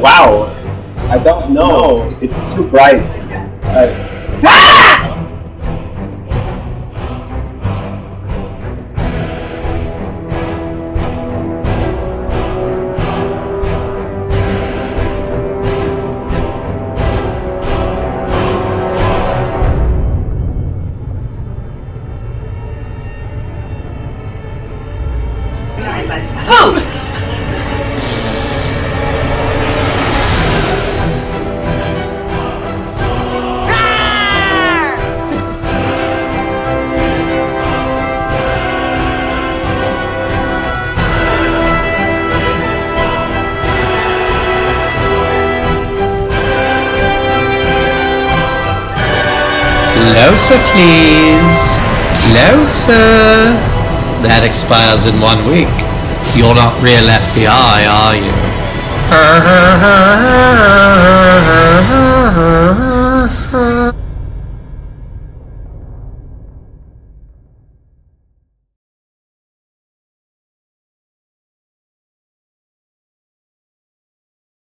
wow. I don't know. It's too bright. Uh, ah! Closer, please. Closer. That expires in one week. You're not real FBI, are you?